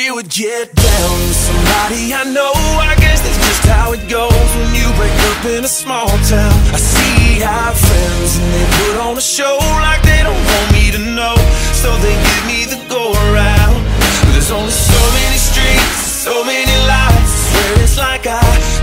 she would get down with somebody I know. I guess that's just how it goes when you break up in a small town. I see our friends and they put on a show like they don't want me to know. So they give me the go around. But there's only so many streets, so many lights. Where it's like I